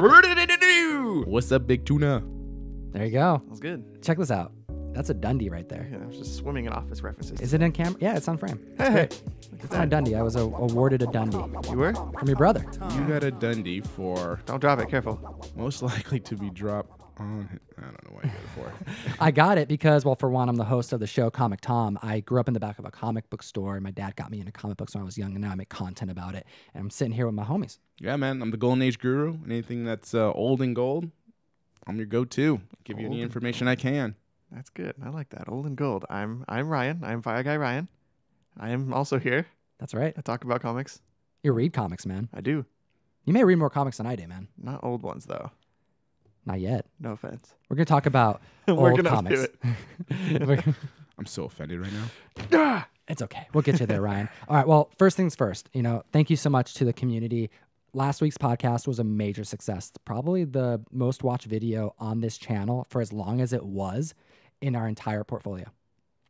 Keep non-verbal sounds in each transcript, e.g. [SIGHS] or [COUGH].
What's up, Big Tuna? There you go. That's good. Check this out. That's a Dundie right there. Yeah, I was just swimming in office references. Is it in camera? Yeah, it's on frame. Hey, hey, look at It's on that. Dundie. I was a- awarded a Dundie You were? from your brother. You got a Dundie for Don't drop it. Careful. most likely to be dropped on. I don't know why you got it for. [LAUGHS] I got it because, well, for one, I'm the host of the show Comic Tom. I grew up in the back of a comic book store. My dad got me into comic books when I was young, and now I make content about it. And I'm sitting here with my homies. yeah, man. I'm the Golden Age guru. Anything that's uh, old and gold, I'm your go-to. Give you Old any information I can. That's good. I like that. Old and gold. I'm I'm Ryan. I'm Fire Guy Ryan. I am also here. That's right. I talk about comics. You read comics, man. I do. You may read more comics than I do, man. Not old ones though. Not yet. No offense. We're gonna talk about [LAUGHS] We're old gonna comics. do it. [LAUGHS] We're- [LAUGHS] I'm so offended right now. It's okay. We'll get you there, Ryan. All right. Well, first things first, you know, thank you so much to the community. Last week's podcast was a major success. Probably the most watched video on this channel for as long as it was in our entire portfolio.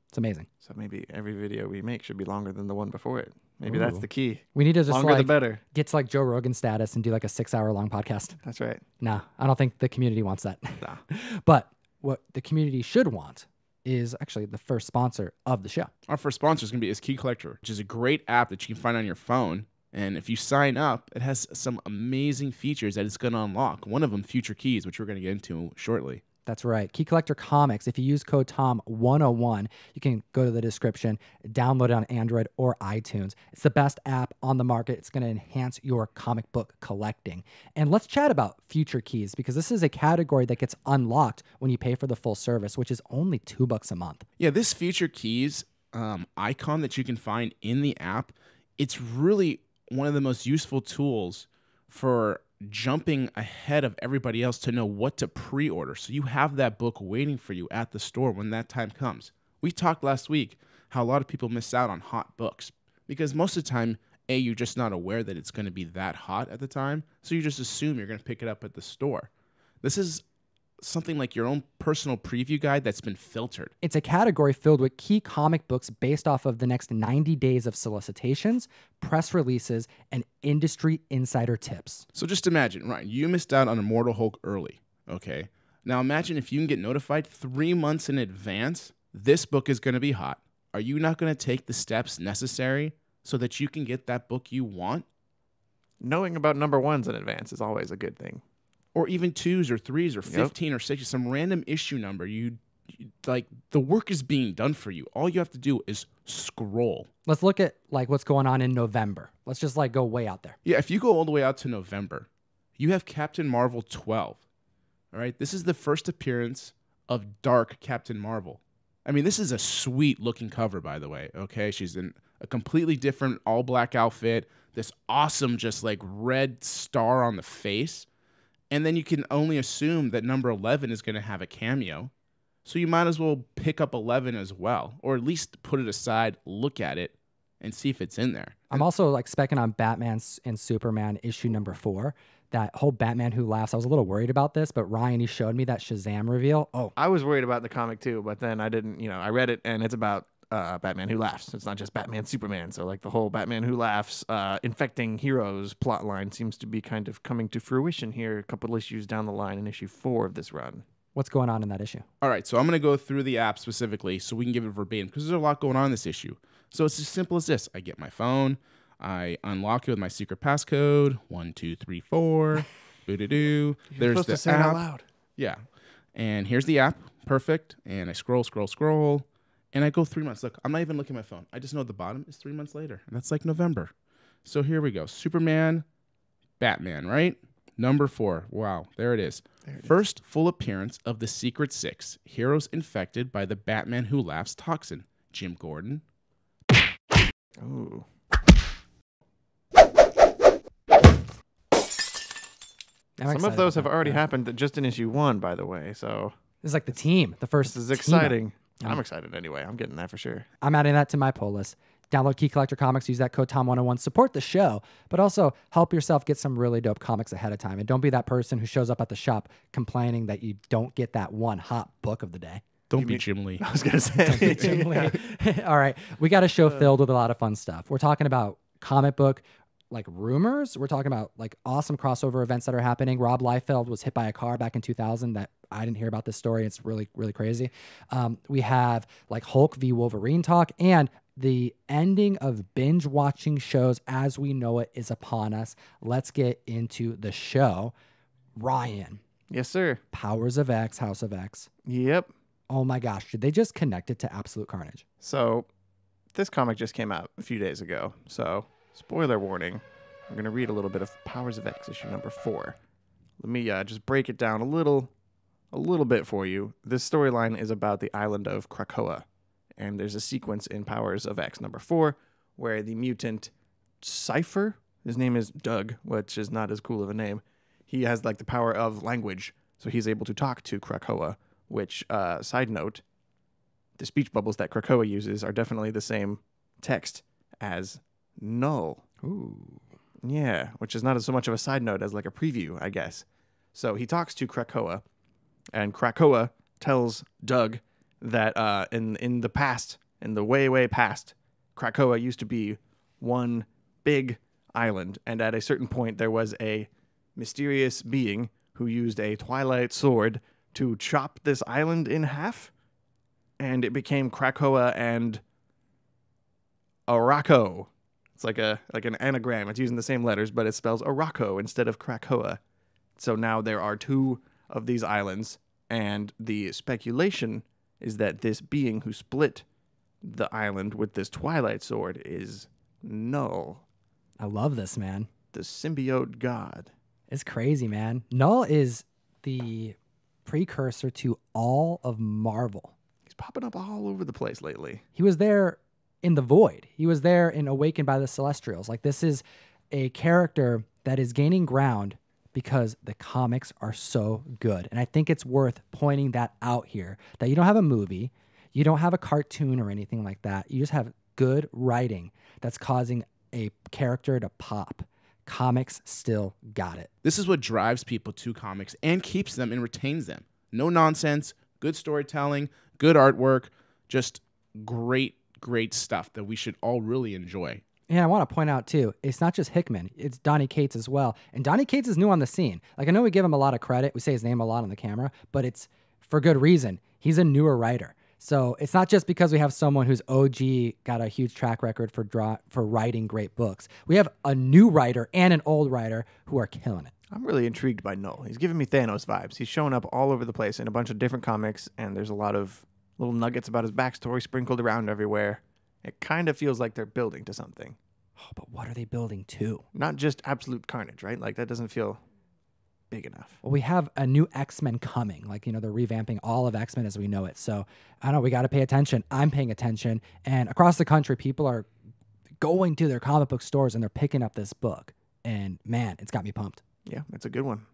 It's amazing. So maybe every video we make should be longer than the one before it. Maybe that's the key. We need to just Longer the like better. get to like Joe Rogan status and do like a six hour long podcast. That's right. Nah, I don't think the community wants that. Nah. [LAUGHS] but what the community should want is actually the first sponsor of the show. Our first sponsor is going to be is Key Collector, which is a great app that you can find on your phone. And if you sign up, it has some amazing features that it's going to unlock. One of them, future keys, which we're going to get into shortly. That's right. Key Collector Comics. If you use code TOM101, you can go to the description, download it on Android or iTunes. It's the best app on the market. It's going to enhance your comic book collecting. And let's chat about future keys because this is a category that gets unlocked when you pay for the full service, which is only two bucks a month. Yeah, this future keys um, icon that you can find in the app, it's really one of the most useful tools for jumping ahead of everybody else to know what to pre-order. So you have that book waiting for you at the store when that time comes. We talked last week how a lot of people miss out on hot books because most of the time, A, you're just not aware that it's going to be that hot at the time. So you just assume you're going to pick it up at the store. This is something like your own personal preview guide that's been filtered. It's a category filled with key comic books based off of the next 90 days of solicitations, press releases, and industry insider tips. So just imagine, Ryan, you missed out on Immortal Hulk early. Okay. Now imagine if you can get notified three months in advance, this book is going to be hot. Are you not going to take the steps necessary so that you can get that book you want? Knowing about number ones in advance is always a good thing. Or even twos or threes or 15 or 60, some random issue number. You, you like the work is being done for you. All you have to do is scroll. Let's look at like what's going on in November. Let's just like go way out there. Yeah, if you go all the way out to November, you have Captain Marvel 12. All right, this is the first appearance of Dark Captain Marvel. I mean, this is a sweet looking cover, by the way. Okay, she's in a completely different all black outfit, this awesome, just like red star on the face. And then you can only assume that number 11 is going to have a cameo. So you might as well pick up 11 as well, or at least put it aside, look at it, and see if it's in there. I'm also like specking on Batman and Superman issue number four. That whole Batman Who Laughs. I was a little worried about this, but Ryan, he showed me that Shazam reveal. Oh, I was worried about the comic too, but then I didn't. You know, I read it and it's about uh, Batman who laughs. It's not just Batman Superman. So like the whole Batman who laughs, uh, infecting heroes plot line seems to be kind of coming to fruition here. A couple issues down the line in issue four of this run. what's going on in that issue? All right, so I'm going to go through the app specifically so we can give it verbatim because there's a lot going on in this issue. So it's as simple as this I get my phone, I unlock it with my secret passcode one, two, three, four. Boo doo doo. There's supposed the to say it app. out loud. Yeah. And here's the app. Perfect. And I scroll, scroll, scroll. And I go three months. Look, I'm not even looking at my phone. I just know at the bottom is three months later. And that's like November. So here we go Superman, Batman, right? Number four. Wow. There it is. There it is. First full appearance of the Secret Six heroes infected by the Batman Who Laughs toxin. Jim Gordon. Ooh. I'm Some of those have already Yeah. happened just in issue one, by the way. So This is like the team, the first. this is team exciting. Yeah. I'm mm. excited anyway. I'm getting that for sure. I'm adding that to my pull list. Download Key Collector Comics, use that code TOM101, support the show, but also help yourself get some really dope comics ahead of time. And don't be that person who shows up at the shop complaining that you don't get that one hot book of the day. Don't You be mean- Jim Lee. [LAUGHS] I was gonna [LAUGHS] say. Don't Jim Lee. [LAUGHS] All right, we got a show uh. filled with a lot of fun stuff. We're talking about comic book like rumors. We're talking about like awesome crossover events that are happening. Rob Liefeld was hit by a car back in 2000 that I didn't hear about this story. It's really, really crazy. Um, we have like Hulk v Wolverine talk and the ending of binge watching shows as we know it is upon us. Let's get into the show. Ryan, Yes, sir. Powers of X, House of X. Yep. Oh my gosh, did they just connect it to Absolute Carnage? So, this comic just came out a few days ago. So, spoiler warning. I'm going to read a little bit of Powers of X issue number 4. Let me uh, just break it down a little a little bit for you. This storyline is about the island of Krakoa. And there's a sequence in Powers of X number 4 where the mutant Cypher, his name is Doug, which is not as cool of a name. He has like the power of language, so he's able to talk to Krakoa, which uh, side note, the speech bubbles that Krakoa uses are definitely the same text as null. Ooh. Yeah, which is not as so much of a side note as like a preview, I guess. So he talks to Krakoa, and Krakoa tells Doug that uh, in in the past, in the way way past, Krakoa used to be one big island, and at a certain point there was a mysterious being who used a twilight sword to chop this island in half, and it became Krakoa and Arakko. It's like a like an anagram. It's using the same letters, but it spells Arakko instead of Krakoa. So now there are two of these islands, and the speculation is that this being who split the island with this twilight sword is Null, I love this, man. the symbiote god. It's crazy, man. Null is the precursor to all of Marvel. He's popping up all over the place lately. He was there in the void. He was there in Awakened by the Celestials. Like this is a character that is gaining ground because the comics are so good. And I think it's worth pointing that out here that you don't have a movie, you don't have a cartoon or anything like that. You just have good writing that's causing a character to pop. Comics still got it. This is what drives people to comics and keeps them and retains them. No nonsense, good storytelling, good artwork, just great, great stuff that we should all really enjoy. And I want to point out too, it's not just Hickman, it's Donny Cates as well. And Donny Cates is new on the scene. Like I know we give him a lot of credit, we say his name a lot on the camera, but it's for good reason. He's a newer writer. So it's not just because we have someone who's OG got a huge track record for draw for writing great books. We have a new writer and an old writer who are killing it. I'm really intrigued by Null. He's giving me Thanos vibes. He's showing up all over the place in a bunch of different comics, and there's a lot of little nuggets about his backstory sprinkled around everywhere. It kind of feels like they're building to something. Oh, but what are they building to? Not just absolute carnage, right? Like that doesn't feel big enough. Well, we have a new X Men coming. Like, you know, they're revamping all of X Men as we know it. So I don't know, we got to pay attention. I'm paying attention. And across the country, people are going to their comic book stores and they're picking up this book. And man, it's got me pumped. Yeah, it's a good one.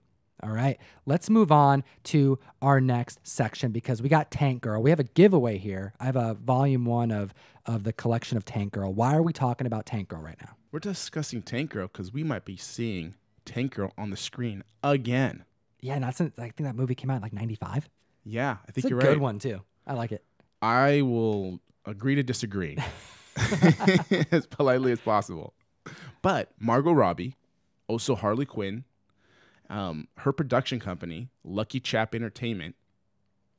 All right, let's move on to our next section because we got Tank Girl. We have a giveaway here. I have a volume one of of the collection of Tank Girl. Why are we talking about Tank Girl right now? We're discussing Tank Girl because we might be seeing Tank Girl on the screen again. Yeah, not since I think that movie came out in like '95. Yeah, I think It's you're good right. Good one too. I like it. I will agree to disagree [LAUGHS] [LAUGHS] as politely as possible. But Margot Robbie, also Harley Quinn, um, her production company, Lucky Chap Entertainment,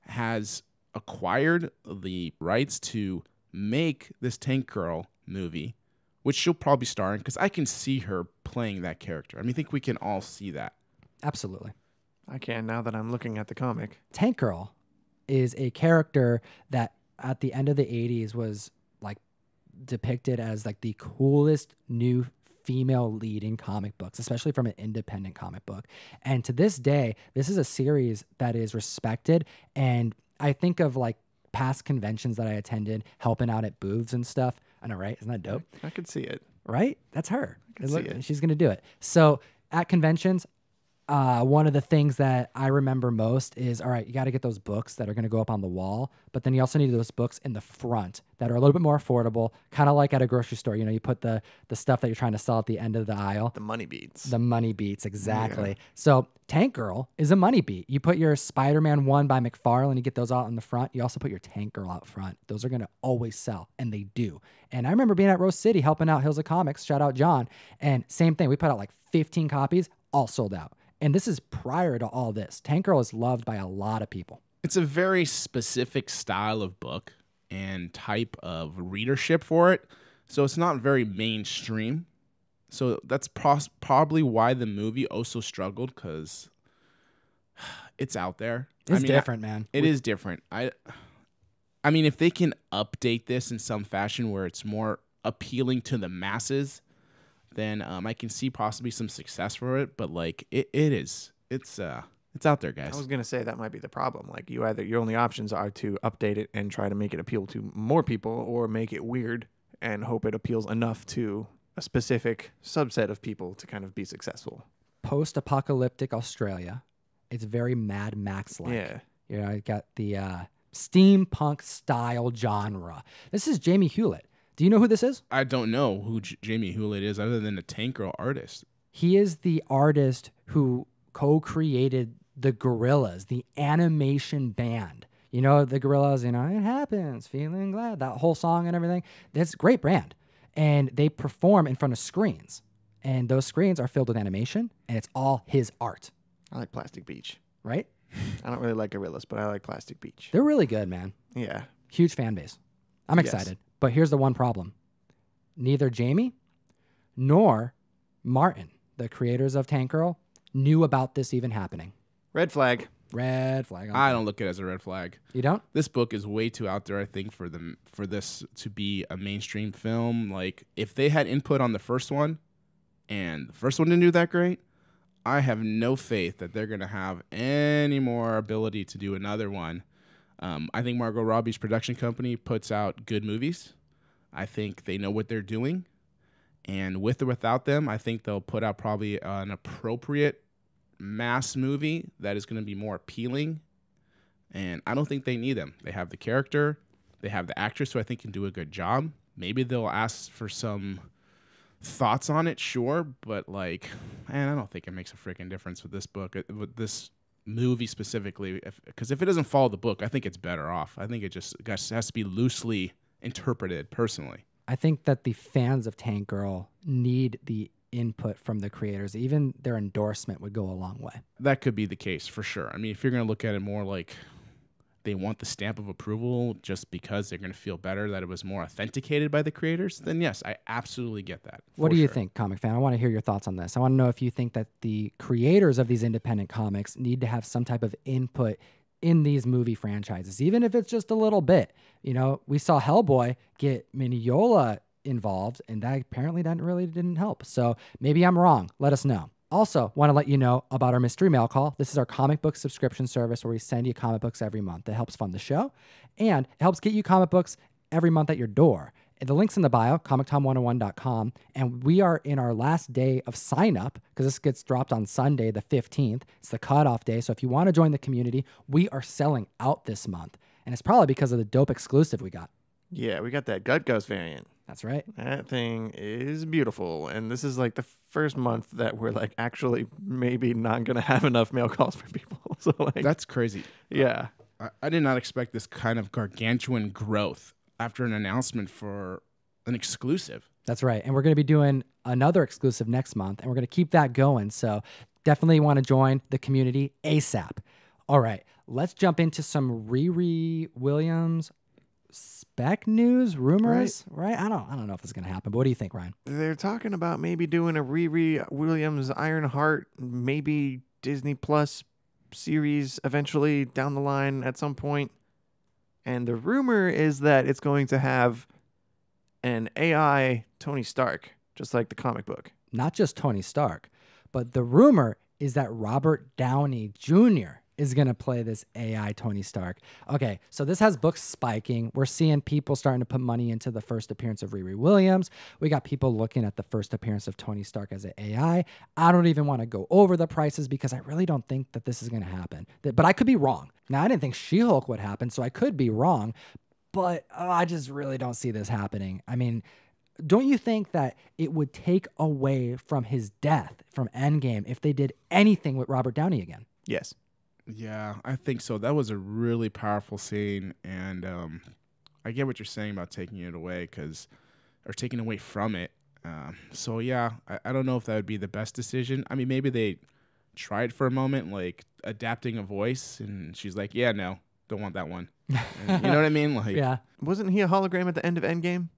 has acquired the rights to make this Tank Girl movie, which she'll probably star in because I can see her playing that character. I mean, I think we can all see that. Absolutely. I can now that I'm looking at the comic. Tank Girl is a character that at the end of the 80s was like depicted as like the coolest new female lead in comic books, especially from an independent comic book. And to this day, this is a series that is respected. And I think of like past conventions that I attended, helping out at booths and stuff. I know, right? Isn't that dope? I could see it. right? That's her. look- see it. She's going to do it. So at conventions, uh, one of the things that I remember most is all right, you got to get those books that are going to go up on the wall, but then you also need those books in the front that are a little bit more affordable, kind of like at a grocery store. You know, you put the the stuff that you're trying to sell at the end of the aisle. The money beats. The money beats, exactly. So Tank Girl is a money beat. You put your Spider-Man one by McFarlane, you get those out in the front. You also put your Tank Girl out front. Those are gonna always sell, and they do. And I remember being at Rose City helping out Hills of Comics. Shout out John. And same thing, we put out like 15 copies, all sold out. And this is prior to all this. Tank Girl is loved by a lot of people. It's a very specific style of book and type of readership for it. So it's not very mainstream. So that's pros- probably why the movie oh also struggled because [SIGHS] it's out there. I It's mean, I- different, man. It is different. I I mean if they can update this in some fashion where it's more appealing to the masses, then um, I can see possibly some success for it, but like it, it is it's uh it's out there, guys. I was gonna say that might be the problem. Like you either your only options are to update it and try to make it appeal to more people, or make it weird and hope it appeals enough to a specific subset of people to kind of be successful. Post-apocalyptic Australia. It's very Mad Max like. Yeah. You know, you got the uh, steampunk style genre. This is Jamie Hewlett. Do you know who this is? I don't know who J- Jamie Hewlett is other than a tank girl artist. He is the artist who co-created the Gorillaz, the animation band. You know, the Gorillaz, you know, it happens, feeling glad, that whole song and everything. That's a great brand. And they perform in front of screens. And those screens are filled with animation, and it's all his art, I like Plastic Beach. right? [LAUGHS] I don't really like Gorillaz, but I like Plastic Beach. They're really good, man. Yeah. Huge fan base. I'm Yes. excited. But here's the one problem neither Jamie nor Martin, the creators of Tank Girl, knew about this even happening. Red flag. Red flag. I don't look at it as a red flag. You don't? This book is way too out there, I think, for them for this to be a mainstream film. Like if they had input on the first one and the first one didn't do that great, I have no faith that they're gonna have any more ability to do another one. Um, I think Margot Robbie's production company puts out good movies. I think they know what they're doing. And with or without them, I think they'll put out probably an appropriate mass movie that is going to be more appealing. And I don't think they need them. They have the character, they have the actress who I think can do a good job. Maybe they'll ask for some thoughts on it, sure, but like, man, I don't think it makes a freaking difference with this book, uh, with this movie specifically. Because if, it doesn't follow the book, I think it's better off. I think it just has has to be loosely interpreted personally. I think that the fans of Tank Girl need the input from the creators. Even their endorsement would go a long way. That could be the case for sure. I mean, if you're going to look at it more like they want the stamp of approval just because they're going to feel better that it was more authenticated by the creators, then yes, I absolutely get that. What do you think, comic fan? I want to hear your thoughts on this. I want to know if you think that the creators of these independent comics need to have some type of input in these movie franchises, even if it's just a little bit. You know, we saw Hellboy get Mignola involved, and that apparently that really didn't help. So maybe I'm wrong. Let us know. Also, want to let you know about our mystery mail call. This is our comic book subscription service where we send you comic books every month. It helps fund the show and it helps get you comic books every month at your door. The link's in the bio, comictom101.com. And we are in our last day of sign up because this gets dropped on Sunday, the 15th. It's the cutoff day. So if you want to join the community, we are selling out this month. And it's probably because of the dope exclusive we got. Yeah, we got that Gut Ghost variant. That's right. That thing is beautiful. And this is like the first month that we're like actually maybe not gonna have enough mail calls for people. [LAUGHS] So like That's crazy. yeah. I, I did not expect this kind of gargantuan growth after an announcement for an exclusive. That's right. And we're going to be doing another exclusive next month, and we're going to keep that going. So definitely want to join the community ASAP. All right, let's jump into some Riri Williams spec news rumors. Right? I don't. I don't know if going to happen. But what do you think, Ryan? They're talking about maybe doing a Riri Williams Ironheart, maybe Disney Plus series eventually down the line at some point. And the rumor is that it's going to have an AI Tony Stark, just like the comic book. Not just Tony Stark, but the rumor is that Robert Downey Jr. is going to play this AI Tony Stark. Okay, so this has books spiking. We're seeing people starting to put money into the first appearance of Riri Williams. We got people looking at the first appearance of Tony Stark as an AI. I don't even want to go over the prices because I really don't think that this is going to happen. But I could be wrong. Now, I didn't think She Hulk would happen, so I could be wrong. But oh, I just really don't see this happening. I mean, don't you think that it would take away from his death from Endgame if they did anything with Robert Downey again? Yes. Yeah, I think so. That was a really powerful scene, and um, I get what you're saying about taking it away, because or taking away from it. Um, so yeah, I, I don't know if that would be the best decision. I mean, maybe they tried for a moment, like adapting a voice, and she's like, "Yeah, no, don't want that one." And you know what I [LAUGHS] mean? Like, Yeah. Wasn't he a hologram at the end of Endgame?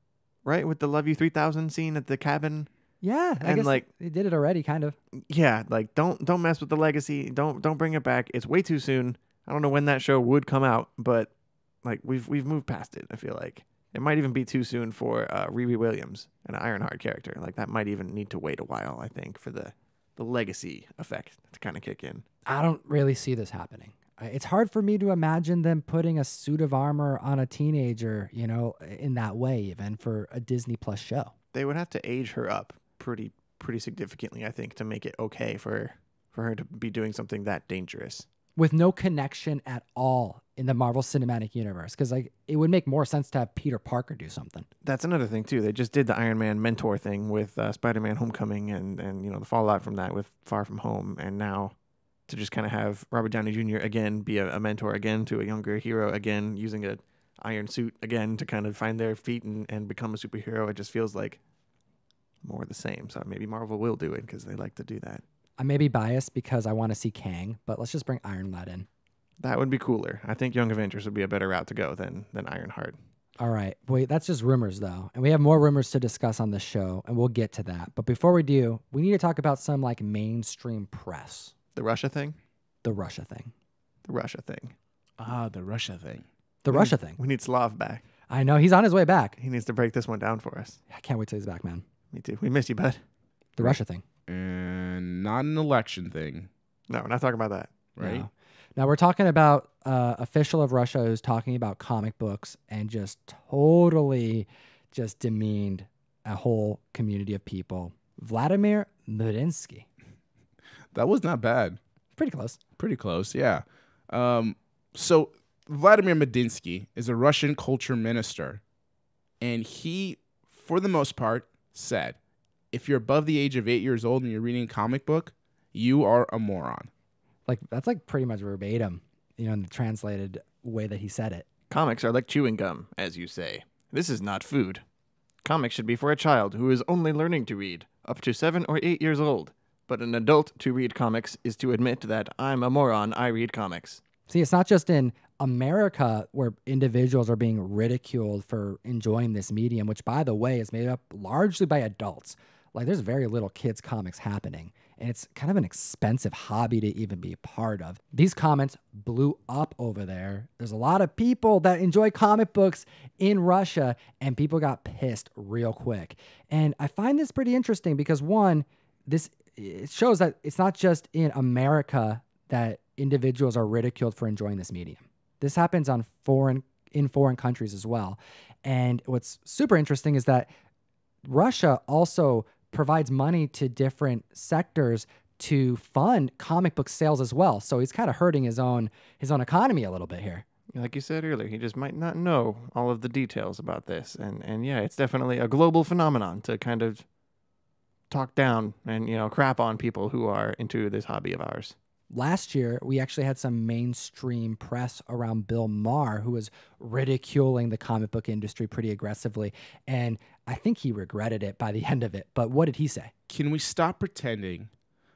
Right? With the Love You 3000 scene at the cabin? Yeah. I And, guess like- they did it already, kind of. Yeah, like don't don't mess with the legacy. Don't don't bring it back. It's way too soon. I don't know when that show would come out, but like we've we've moved past it. I feel like it might even be too soon for uh, Riri Williams, an Ironheart character. Like that might even need to wait a while. I think for the the legacy effect to kind of kick in. I don't really see this happening. It's hard for me to imagine them putting a suit of armor on a teenager, you know, in that way, even for a Disney Plus show. They would have to age her up pretty pretty significantly, I think, to make it okay for for her to be doing something that dangerous. with no connection at all in the Marvel Cinematic Universe. Because like it would make more sense to have Peter Parker do something. That's another thing too. They just did the Iron Man mentor thing with uh, Spider-Man: Homecoming and and you know the fallout from that with Far From Home, and now to just kind of have Robert Downey Jr. again be a, a mentor again to a younger hero again using a iron suit again to kind of find their feet and, and become a superhero. It just feels like more of the same. So maybe Marvel will do it because they like to do that. I may be biased because I want to see Kang, but let's just bring Iron Lad in. That would be cooler. I think Young Avengers would be a better route to go than than Ironheart. All right. Wait, that's just rumors though. And we have more rumors to discuss on this show, and we'll get to that. But before we do, we need to talk about some like mainstream press. The Russia thing. The Russia thing. The Russia thing. ah, the Russia thing. The We Russia need- thing. We need Slav back. I know he's on his way back. He needs to break this one down for us. I can't wait till he's back, man. Me too. We miss you, bud. The Russia thing. and not an election thing, No, we're not talking about that. right? No. Now we're talking about uh, official of Russia who's talking about comic books and just totally just demeaned a whole community of people. Vladimir Medinsky. That was not bad. Pretty close. Pretty close, yeah. Um, so Vladimir Medinsky is a Russian culture minister, and he, for the most part, said, "If you're above the age of eight years old and you're reading a comic book, you are a moron." Like that's like pretty much verbatim, you know, in the translated way that he said it. Comics are like chewing gum, as you say. This is not food. Comics should be for a child who is only learning to read, up to seven or eight years old. But an adult to read comics is to admit that I'm a moron, I read comics. See, it's not just in America where individuals are being ridiculed for enjoying this medium, which, by the way, is made up largely by adults. Like, there's very little kids' comics happening, and it's kind of an expensive hobby to even be a part of. These comments blew up over there. There's a lot of people that enjoy comic books in Russia, and people got pissed real quick. And I find this pretty interesting because, one, this it shows that it's not just in America that individuals are ridiculed for enjoying this medium. This happens on foreign in foreign countries as well. And what's super interesting is that Russia also provides money to different sectors to fund comic book sales as well. So he's kind of hurting his own his own economy a little bit here. Like you said earlier, he just might not know all of the details about this. And, and yeah, it's definitely a global phenomenon to kind of talk down and, you know, crap on people who are into this hobby of ours. Last year we actually had some mainstream press around Bill Maher who was ridiculing the comic book industry pretty aggressively and I think he regretted it by the [LAUGHS] end of it. But what did he say? Can we stop pretending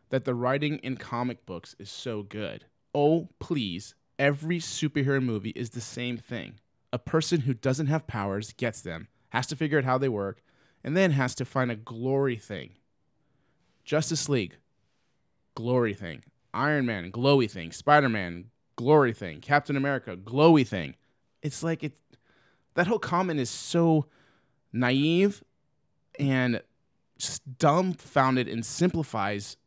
that the writing in comic books is so good? Oh, please. Every superhero movie is the same thing. A person who doesn't have powers gets them, has to figure out how they work, and then has to find a glory thing. Justice League, glory thing. Iron Man, glowy thing. Spider Man, glory thing. Captain America, glowy thing. It's like it. That whole comment is so naive and just dumbfounded and simplifies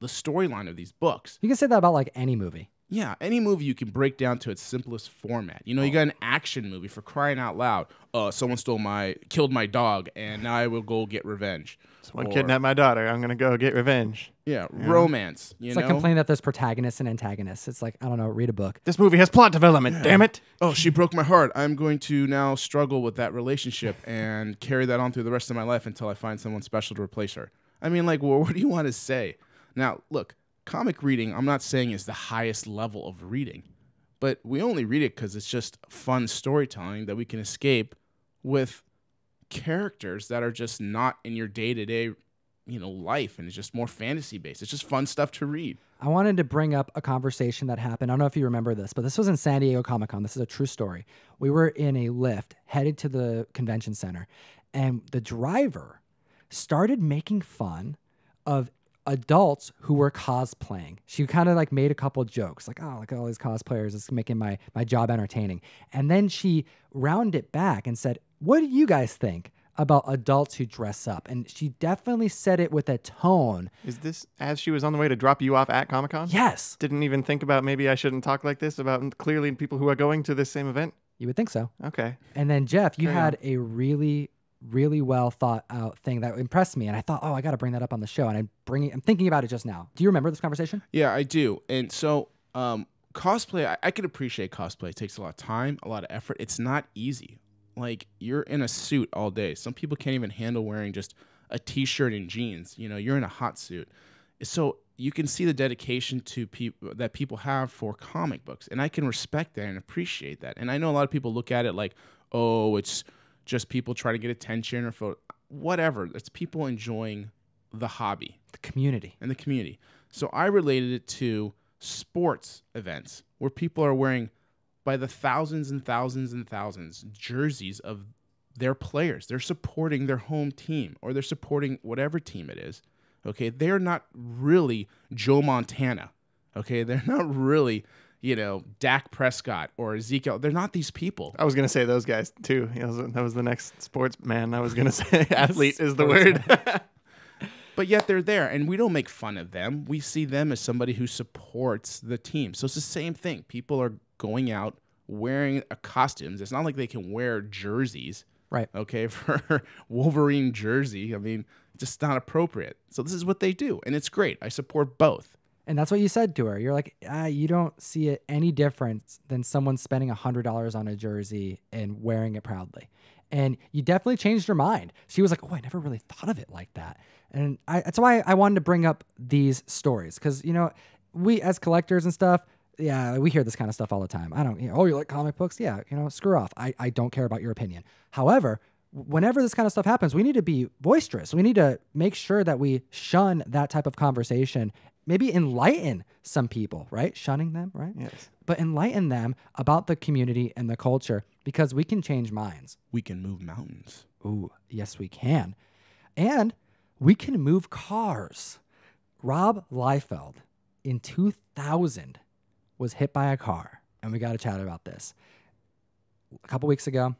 the storyline of these books. You can say that about like any movie. Yeah, any movie you can break down to its simplest format. You know, you got an action movie for crying out loud. Uh, someone stole my, killed my dog, and now I will go get revenge. Someone Or- kidnapped my daughter. I'm gonna go get revenge. Yeah, romance. You It's know, like complaining that there's protagonists and antagonists. It's like I don't know. Read a book. This movie has plot development. Damn it! oh, she broke my heart. I'm going to now struggle with that relationship [LAUGHS] and carry that on through the rest of my life until I find someone special to replace her. I mean, like, well, [LAUGHS] what do you want to say? Now, look, comic reading, I'm not saying is the highest level of reading, but we only read it because it's just fun storytelling that we can escape with characters that are just not in your day to day, you know, life, and it's just more fantasy based. It's just fun stuff to read. I wanted to bring up a conversation that happened. I don't know if you remember this, but this was in San Diego Comic Con. This is a true story. We were in a Lyft headed to the convention center, and the driver started making fun of adults who were cosplaying. She kind of like made a couple jokes, like, "Oh, look at all these cosplayers! It's making my my job entertaining." And then she rounded it back and said, "What do you guys think?" About adults who dress up. And she definitely said it with a tone. Is this as she was on the way to drop you off at Comic Con? Yes, Didn't even think about maybe I shouldn't talk like this about clearly people who are going to this same event. you would think so. Okay. And then Jeff, you Carry had a really, really well thought out thing that impressed me, and I thought, oh, I got to bring that up on the show. And I'm bringing, I'm thinking about it just now. Do you remember this conversation? Yeah, I do. And so, um, cosplay, I, I can appreciate cosplay. It takes a lot of time, a lot of effort. It's not easy. Like you're in a suit all day. Some people can't even handle wearing just a t-shirt and jeans. You know, you're in a hot suit. So you can see the dedication to people that people have for comic books, and I can respect that and appreciate that. And I know a lot of people look at it like, oh, it's just people trying to get attention or photo. whatever. It's people enjoying the hobby The community. and the community. So I related it to sports events where people are wearing by the thousands and thousands and thousands jerseys of their players. They're supporting their home team or they're supporting whatever team it is. Okay, they're not really Joe Montana. Okay, they're [LAUGHS] not really, you know, Dak Prescott or Ezekiel. They're not these people. I was gonna say those guys too. That was, that was the next sportsman. I was gonna say [LAUGHS] athlete is the word. [LAUGHS] but yet they're there and we don't make fun of them we see them as somebody who supports the team so it's the same thing people are going out wearing a costumes it's not like they can wear jerseys Right. okay [LAUGHS] for wolverine jersey i mean just not appropriate so this is what they do and it's great i support both And that's what you said to her. You're like, ah, you don't see it any difference than someone spending $100 on a jersey and wearing it proudly. And you definitely changed her mind. She was like, oh, I never really thought of it like that. And I, that's why I wanted to bring up these stories because, you know, we as collectors and stuff, yeah, we hear this kind of stuff all the time. I don't, you know, oh, you like comic books? Yeah, you know, screw off. I, I don't care about your opinion. However, whenever this kind of stuff happens, we need to be boisterous. We need to make sure that we shun that type of conversation, maybe enlighten some people, right? Shunning them, right? yes. But enlighten them about the community and the culture because we can change minds. we can move mountains Ooh, yes, we can. And we can move cars. Rob Liefeld in 2000 was hit by a car, and we got to chat about this. A couple weeks ago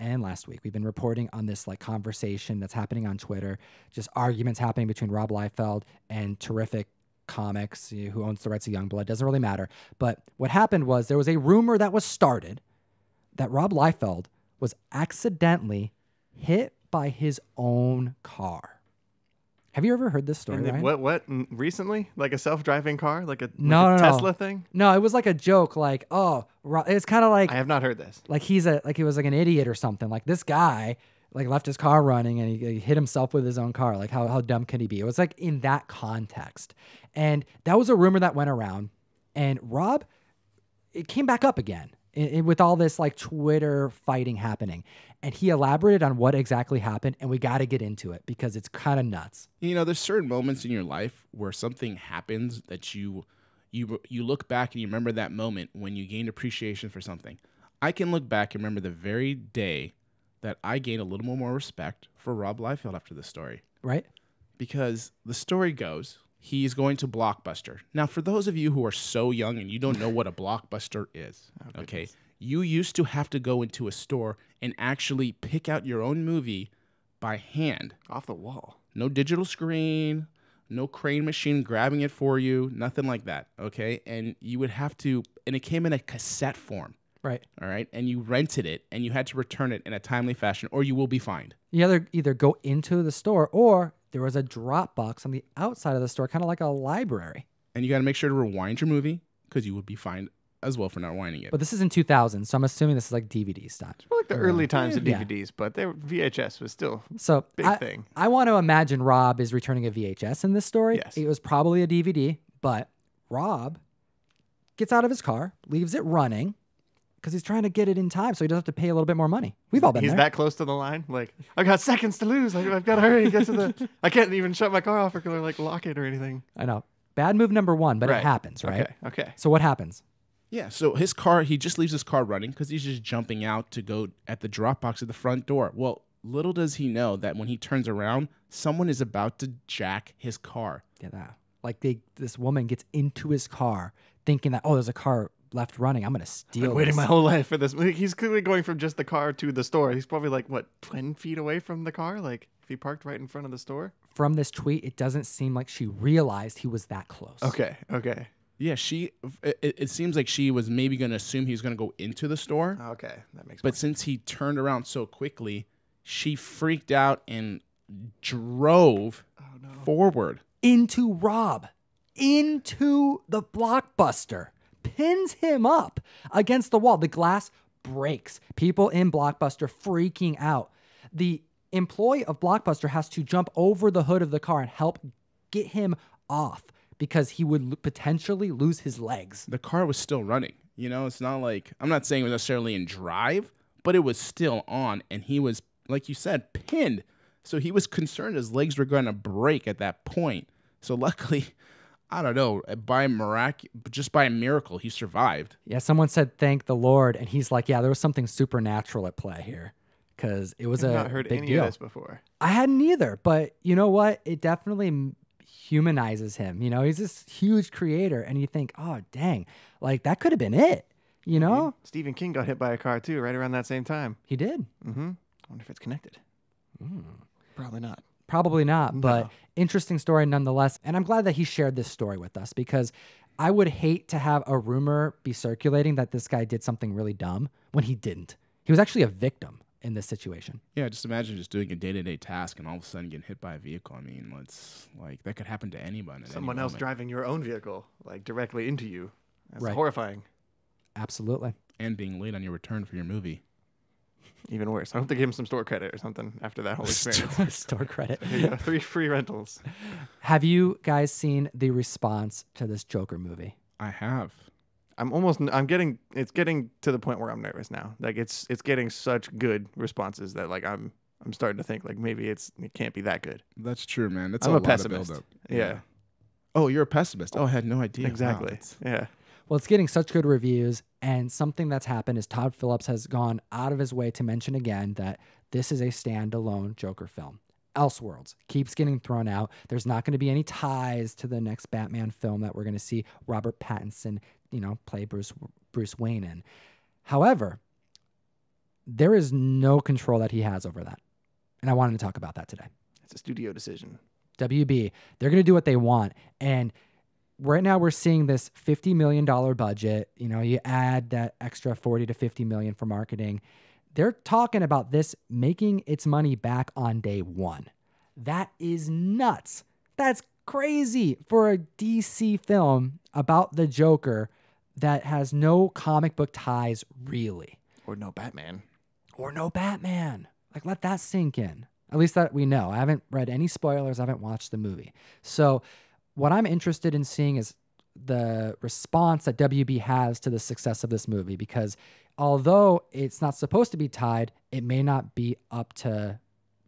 and last week, we've been reporting on this like conversation that's happening on Twitter, just arguments happening between Rob Liefeld and terrific comics who owns the rights to Youngblood. Doesn't really matter. But what happened was there was a rumor that was started that Rob Liefeld was accidentally hit by his own car. Have you ever heard this story? And then what? What? Recently, like a self-driving car, like a, like No, a no, no. Tesla thing. No, it was like a joke. Like, oh, it's kind of like I have not heard this. like he's a like he was like an idiot or something. Like this guy like left his car running and he, he hit himself with his own car. Like how how dumb can he be? It was like in that context, and that was a rumor that went around. And Rob, it came back up again i- i- with all this like Twitter fighting happening, and he elaborated on what exactly happened. And we got to get into it because it's kind of nuts. you know there's certain moments in your life where something happens that you you you look back and you remember that moment when you gained appreciation for something i can look back and remember the very day that i gained a little more, more respect for rob liefeld after this story Right? because the story goes he's going to blockbuster now for those of you who are so young and you don't know what a blockbuster is [LAUGHS] oh, okay you used to have to go into a store and actually pick out your own movie by hand Off the wall. no digital screen, no crane machine grabbing it for you, nothing like that. Okay. And you would have to, and it came in a cassette form. Right. All right. And you rented it and you had to return it in a timely fashion or you will be fined. You either either go into the store or there was a drop box on the outside of the store, kind of like a library. And you got to make sure to rewind your movie because you would be fined as well for not winding it. But this is in 2000, so I'm assuming this is like DVD style. Well, like the early times of Yeah. DVDs, but they were, VHS was still So big I, thing. I want to imagine Rob is returning a VHS in this story. Yes. It was probably a DVD, but Rob gets out of his car, leaves it running because he's trying to get it in time so he doesn't have to pay a little bit more money. We've all been He's there. that close to the line. Like I've got seconds to lose. Like, I've got to hurry. and Get to the. [LAUGHS] I can't even shut my car off or like lock it or anything. I know. Bad move number one, but Right. it happens, right? Okay. Okay. So what happens? yeah. So his car, he just leaves his car running because he's just jumping out to go at the drop box at the front door. Well, little does he know that when he turns around, someone is about to jack his car. Yeah, that. Like they, this woman gets into his car thinking that, oh, there's a car left running. I'm going to steal Been waiting this. my whole life for this. He's clearly going from just the car to the store. He's probably like what ten feet away from the car. Like if he parked right in front of the store. From this tweet, it doesn't seem like she realized he was that close. Okay. Okay. Yeah, she. It, it seems like she was maybe going to assume he was going to go into the store, Okay. That makes. Sense. But since he turned around so quickly, she freaked out and drove oh no. forward. into Rob, into the blockbuster, pins him up against the wall. The glass breaks. People in Blockbuster freaking out. The employee of Blockbuster has to jump over the hood of the car and help get him off because he would potentially lose his legs. The car was still running. You know, it's not like I'm not saying it was necessarily in drive, but it was still on, and he was, like you said, pinned. So he was concerned his legs were going to break at that point. So luckily, I don't know, by mirac- just by a miracle, he survived. Yeah, someone said thank the Lord, and he's like, yeah, there was something supernatural at play here because it was I've a not heard big any deal. of this before. I hadn't either, but you know what? It definitely humanizes him. You know, he's this huge creator, and you think, oh, dang, like that could have been it. You know, Stephen King got hit by a car too, right around that same time. he did. Mm-hmm. I wonder if it's connected. Mm. Probably not. Probably not, but No. interesting story nonetheless. And I'm glad that he shared this story with us because I would hate to have a rumor be circulating that this guy did something really dumb when he didn't. He was actually a victim in this situation. Yeah, just imagine just doing a day to day task and all of a sudden getting hit by a vehicle. I mean, it's like that could happen to anyone. at any Someone else moment. driving your own vehicle, like directly into you. That's Right. horrifying. Absolutely. and being late on your return for your movie. Even worse. I hope they give him some store credit or something after that whole [LAUGHS] experience. [LAUGHS] Store credit. [LAUGHS] There. Three free rentals. Have you guys seen the response to this Joker movie? I have. I'm almost. I'm getting. It's getting to the point where I'm nervous now. Like it's. It's getting such good responses that like I'm. I'm starting to think like maybe it's. It can't be that good. That's true, man. That's I'm a, a lot of pessimist. buildup. Yeah. Oh, you're a pessimist. Oh, I had no idea. Exactly. that's- yeah. Well, it's getting such good reviews, and something that's happened is Todd Phillips has gone out of his way to mention again that this is a standalone Joker film. Elseworlds keeps getting thrown out. There's not going to be any ties to the next Batman film that we're going to see Robert Pattinson, you know, play Bruce Bruce Wayne in. However, there is no control that he has over that, and I wanted to talk about that today. It's a studio decision. WB, they're going to do what they want. And right now we're seeing this $50 million budget. You know, you add that extra 40 to 50 million for marketing. They're talking about this making its money back on day one. That is nuts. That's crazy for a DC film about the Joker that has no comic book ties, really Or no Batman. or no Batman. Like, let that sink in. At least that we know. I haven't read any spoilers. I haven't watched the movie. So, what I'm interested in seeing is the response that WB has to the success of this movie because although it's not supposed to be tied, it may not be up to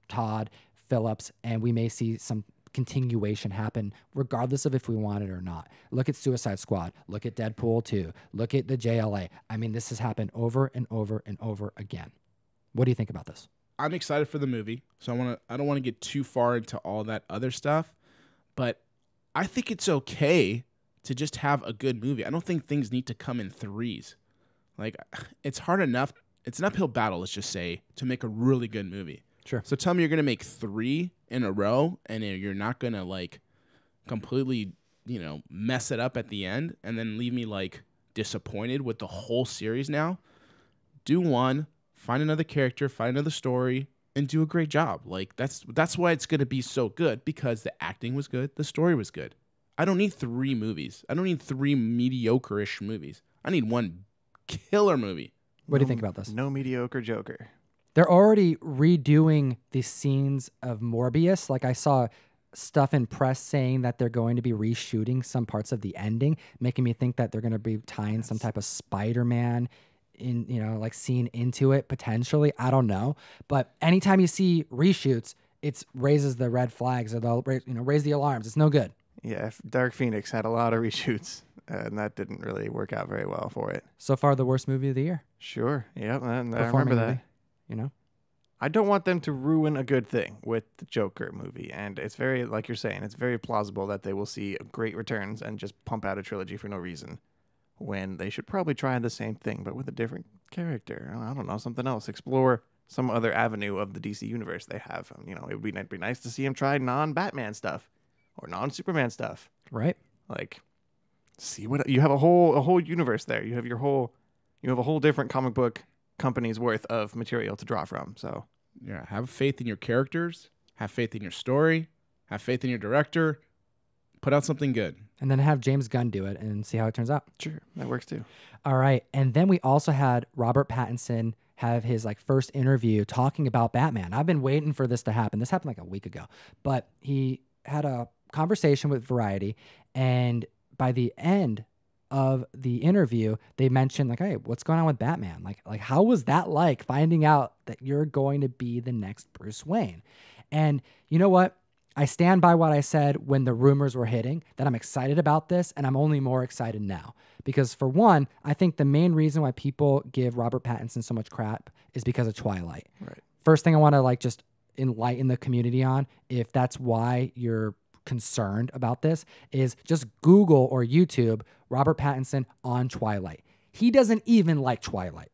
Todd Phillips, and we may see some continuation happen regardless of if we want it or not. Look at Suicide Squad. Look at Deadpool 2. Look at the JLA. I mean, this has happened over and over and over again. What do you think about this? I'm excited for the movie, so I want to. I don't want to get too far into all that other stuff, but I think it's okay to just have a good movie. I don't think things need to come in threes. Like [SIGHS] it's hard enough. It's an uphill battle, let's just say, to make a really good movie. Sure. So tell me you're gonna make three in a row, and you're not gonna like completely, you know, mess it up at the end and then leave me like disappointed with the whole series now. Do one, find another character, find another story, and do a great job. Like that's that's why it's gonna be so good because the acting was good, the story was good. I don't need three movies. I don't need three mediocre-ish movies. I need one killer movie. What do you think about this? No mediocre Joker. They're already redoing the scenes of Morbius. Like I saw stuff in press saying that they're going to be reshooting some parts of the ending, making me think that they're going to be tying some type of Spider-Man in, you know, like scene into it potentially. I don't know, but anytime you see reshoots, it's raises the red flags or they'll ra- you know raise the alarms. It's no good. Yeah, if Dark Phoenix had a lot of reshoots, uh, and that didn't really work out very well for it. So far, the worst movie of the year. Sure. yeah And I remember that. You know, I don't want them to ruin a good thing with the Joker movie. And it's very, like you're saying, it's very plausible that they will see great returns and just pump out a trilogy for no reason when they should probably try the same thing, but with a different character. I don't know, something else. Explore some other avenue of the DC universe they have. You know, it would be, it'd be nice to see him try non Batman stuff or non Superman stuff. right? Like, see what you have a whole a whole universe there. You have your whole you have a whole different comic book company's worth of material to draw from. So Yeah, have faith in your characters, have faith in your story, have faith in your director. Put out something good. And then have James Gunn do it and see how it turns out. sure, that works too. All right. And then we also had Robert Pattinson have his like first interview talking about Batman. I've been waiting for this to happen. This happened like a week ago. But he had a conversation with Variety and by the end of the interview, they mentioned like, "Hey, what's going on with Batman? Like like how was that like finding out that you're going to be the next Bruce Wayne?" And you know what? I stand by what I said when the rumors were hitting that I'm excited about this, and I'm only more excited now. Because, for one, I think the main reason why people give Robert Pattinson so much crap is because of Twilight. Right. First thing I want to like just enlighten the community on, if that's why you're concerned about this, is just Google or YouTube Robert Pattinson on Twilight. He doesn't even like Twilight.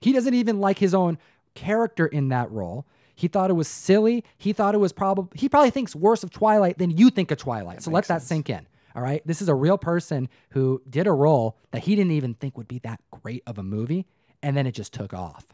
He doesn't even like his own character in that role. He thought it was silly. He thought it was probably he probably thinks worse of Twilight than you think of Twilight. so let that sense. sink in. All right. This is a real person who did a role that he didn't even think would be that great of a movie. And then it just took off,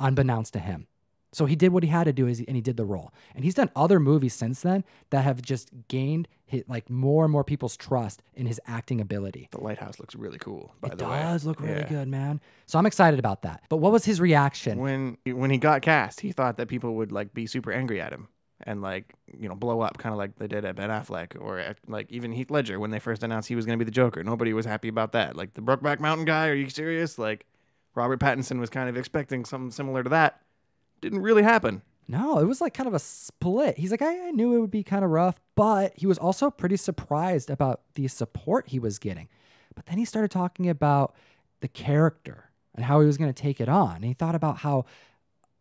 unbeknownst to him. So he did what he had to do and he did the role. And he's done other movies since then that have just gained his, like more and more people's trust in his acting ability. The lighthouse looks really cool. By it the way, does look really Yeah. good, man. So I'm excited about that. But what was his reaction? When when he got cast, he thought that people would like be super angry at him and like you know blow up, kind of like they did at Ben Affleck or at, like even Heath Ledger when they first announced he was going to be the Joker. Nobody was happy about that. Like the Brokeback Mountain guy, are you serious? Like Robert Pattinson was kind of expecting something similar to that. Didn't really happen. No, it was like kind of a split. He's like, I, I knew it would be kind of rough, but he was also pretty surprised about the support he was getting. But then he started talking about the character and how he was going to take it on. And he thought about how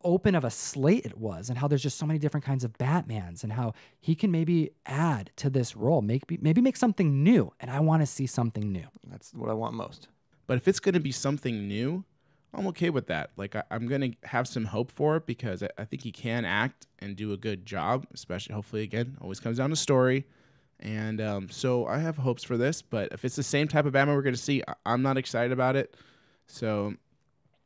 open of a slate it was and how there's just so many different kinds of Batmans and how he can maybe add to this role, make, maybe make something new. And I want to see something new. That's what I want most. But if it's going to be something new, I'm okay with that. Like I, I'm going to have some hope for it because I, I think he can act and do a good job. Especially, hopefully, again, always comes down to story. And um, so I have hopes for this. But if it's the same type of Batman we're going to see, I, I'm not excited about it. So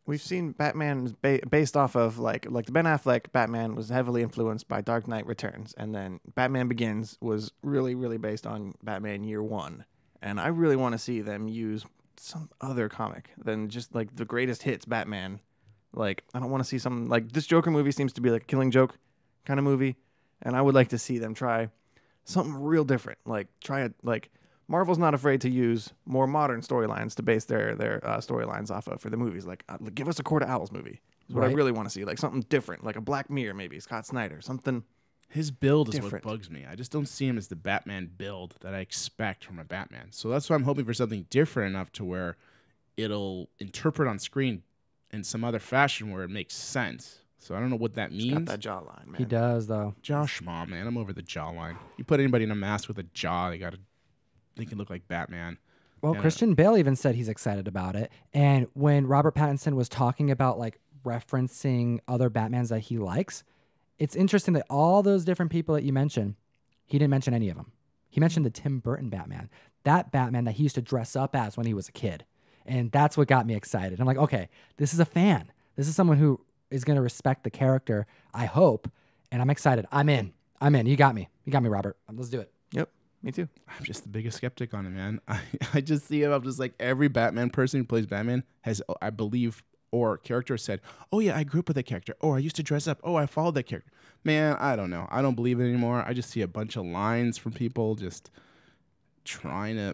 We've seen Batman ba- based off of like like the Ben Affleck Batman was heavily influenced by Dark Knight Returns, and then Batman Begins was really really based on Batman Year One, and I really want to see them use some other comic than just like the greatest hits Batman. Like I don't want to see some like this Joker movie seems to be like a Killing Joke kind of movie, and I would like to see them try something real different. Like try it like. Marvel's not afraid to use more modern storylines to base their their uh, storylines off of for the movies. Like, uh, give us a Court of Owls movie. Is what I really want to see. Like something different, like a Black Mirror, maybe Scott Snyder, something. His build is Different. what bugs me. I just don't see him as the Batman build that I expect from a Batman. So that's why I'm hoping for something different enough to where it'll interpret on screen in some other fashion where it makes sense. So I don't know what that He's got means. that jawline, man. He does, though. Josh Ma, man, I'm over the jawline. You put anybody in a mask with a jaw, they got to they can look like Batman. Well, Yeah. Uh, Christian Bale even said he's excited about it. And when Robert Pattinson was talking about like referencing other Batmans that he likes, it's interesting that all those different people that you mentioned, he didn't mention any of them. He mentioned the Tim Burton Batman, that Batman that he used to dress up as when he was a kid. And that's what got me excited. I'm like, okay, this is a fan. This is someone who is going to respect the character, I hope. And I'm excited. I'm in. I'm in. You got me. You got me, Robert. Let's do it. Yep, me too. I'm just the biggest skeptic on it, man. [LAUGHS] I, I just see him. I'm just like every Batman person who plays Batman has, I believe, or character said, "Oh yeah, I grew up with that character. Oh, I used to dress up. Oh, I followed that character." Man, I don't know. I don't believe it anymore. I just see a bunch of lines from people just trying to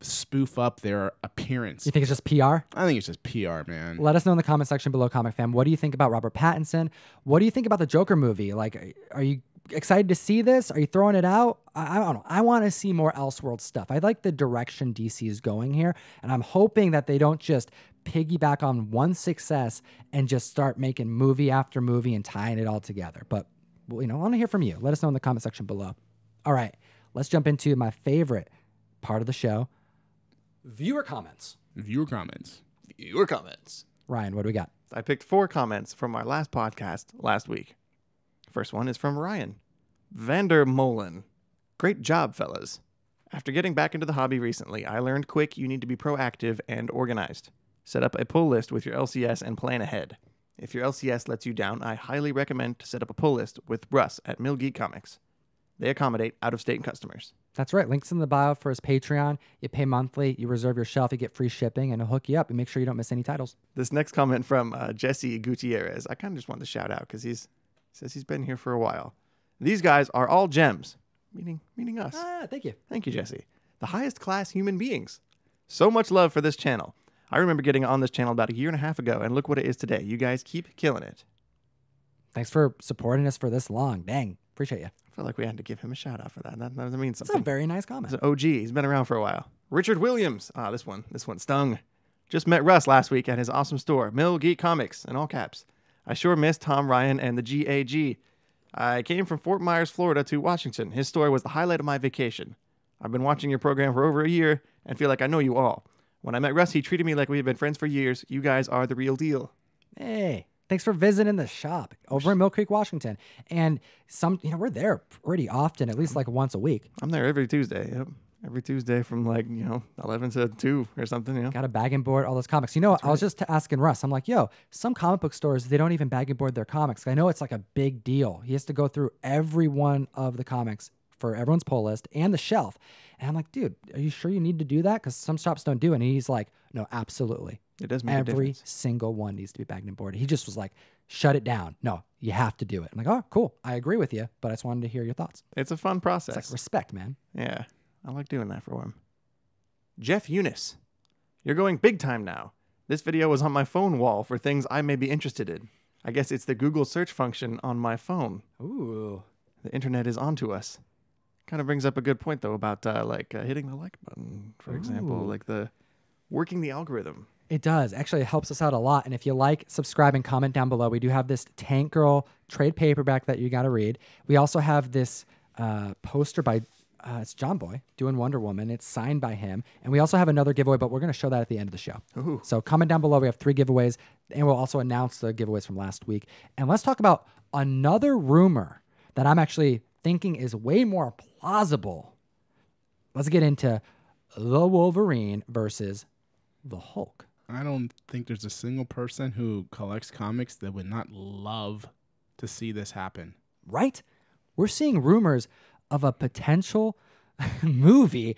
spoof up their appearance. You think it's just PR? I think it's just PR, man. Let us know in the comment section below, Comic Fam. What do you think about Robert Pattinson? What do you think about the Joker movie? Like, are you excited to see this? Are you throwing it out? I, I don't know. I want to see more Elseworld stuff. I like the direction DC is going here, and I'm hoping that they don't just piggyback on one success and just start making movie after movie and tying it all together. But well, you know, I want to hear from you. Let us know in the comment section below. All right, let's jump into my favorite part of the show: viewer comments. Viewer comments. Viewer comments. Ryan, what do we got? I picked four comments from our last podcast last week. First one is from Ryan Vander Molen. Great job, fellas. After getting back into the hobby recently, I learned quick you need to be proactive and organized. Set up a pull list with your LCS and plan ahead. If your LCS lets you down, I highly recommend to set up a pull list with Russ at Mill Geek Comics. They accommodate out of state customers. That's right. Links in the bio for his Patreon. You pay monthly, you reserve your shelf, you get free shipping, and he'll hook you up and make sure you don't miss any titles. This next comment from uh, Jesse Gutierrez, I kind of just wanted to shout out because he's says he's been here for a while. These guys are all gems, meaning meaning us. Ah, thank you. Thank you, Jesse. The highest class human beings. So much love for this channel. I remember getting on this channel about a year and a half ago, and look what it is today. You guys keep killing it. Thanks for supporting us for this long. Dang, appreciate you. I feel like we had to give him a shout out for that. That, that means That's a something. very nice comment. He's an OG. He's been around for a while. Richard Williams. Ah, this one. This one stung. Just met Russ last week at his awesome store, Mill Geek Comics, in all caps. I sure miss Tom Ryan and the GAG. I came from Fort Myers, Florida to Washington. His story was the highlight of my vacation. I've been watching your program for over a year and feel like I know you all. When I met Russ, he treated me like we had been friends for years. You guys are the real deal. Hey, thanks for visiting the shop over in Mill Creek, Washington. And some, you know, we're there pretty often, at least like once a week. I'm there every Tuesday. Yep. Every Tuesday from like, you know, 11 to 2 or something, you know. Got a bag and board all those comics. You know, I was just asking Russ. I'm like, yo, some comic book stores they don't even bag and board their comics. I know it's like a big deal. He has to go through every one of the comics for everyone's pull list and the shelf. And I'm like, dude, are you sure you need to do that? Because some shops don't do it. And he's like, no, absolutely. It does make a Every single one needs to be bagged and boarded. He just was like, shut it down. No, you have to do it. I'm like, oh, cool. I agree with you, but I just wanted to hear your thoughts. It's a fun process. It's like respect, man. Yeah, I like doing that for him. Jeff Eunice, you're going big time now. This video was on my phone wall for things I may be interested in. I guess it's the Google search function on my phone. Ooh. The internet is onto us. Kind of brings up a good point though about uh, like uh, hitting the like button, for example, Ooh. like the working the algorithm. It does. Actually, it helps us out a lot. And if you like, subscribe and comment down below. We do have this Tank Girl trade paperback that you got to read. We also have this uh, poster by uh, it's John Boy doing Wonder Woman. It's signed by him. And we also have another giveaway, but we're going to show that at the end of the show. Ooh. So comment down below. We have three giveaways, and we'll also announce the giveaways from last week. And let's talk about another rumor that I'm actually thinking is way more plausible. Let's get into the Wolverine versus the Hulk. I don't think there's a single person who collects comics that would not love to see this happen. right? We're seeing rumors of a potential [LAUGHS] movie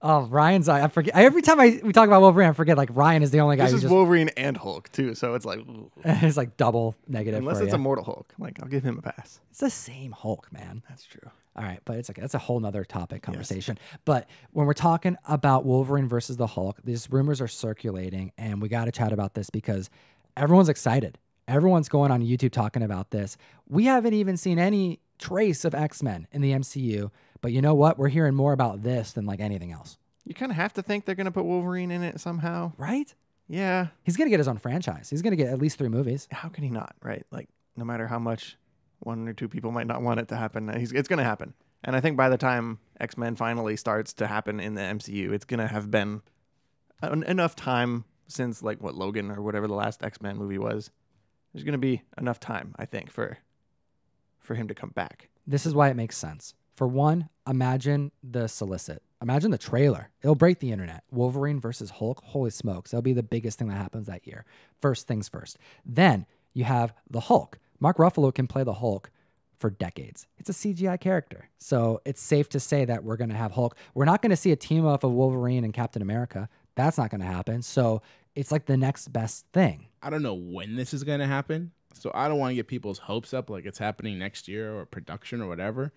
of Ryan's. I forget every time I we talk about Wolverine, I forget like Ryan is the only guy This who's is just Wolverine and Hulk too, so it's like [LAUGHS] it's like double negative. unless for it's ya. Immortal Hulk, like I'll give him a pass. it's the same Hulk, man. That's true. All right, but it's like that's a whole nother topic conversation. But when we're talking about Wolverine versus the Hulk, these rumors are circulating, and we got to chat about this because everyone's excited. Everyone's going on YouTube talking about this. We haven't even seen any trace of X Men in the MCU, but you know what? We're hearing more about this than like anything else, You kind of have to think they're gonna put Wolverine in it somehow. right? Yeah, He's gonna get his own franchise. He's gonna get at least three movies. how can he not? Right? Like, no matter how much one or two people might not want it to happen, uh, he's, it's going to happen. And I think by the time X Men finally starts to happen in the MCU, it's going to have been en- enough time since like what Logan or whatever the last X Men movie was. There's going to be enough time, I think, for for him to come back. This is why it makes sense For one, imagine the solicit. Imagine the trailer. It'll break the internet. Wolverine versus Hulk. Holy smokes. That'll be the biggest thing that happens that year. First things first. Then you have the Hulk. Mark Ruffalo can play the Hulk for decades. It's a CGI character. So it's safe to say that we're going to have Hulk. We're not going to see a team up of Wolverine and Captain America. That's not going to happen. So it's like the next best thing. I don't know when this is going to happen. So I don't want to get people's hopes up like it's happening next year or production or whatever.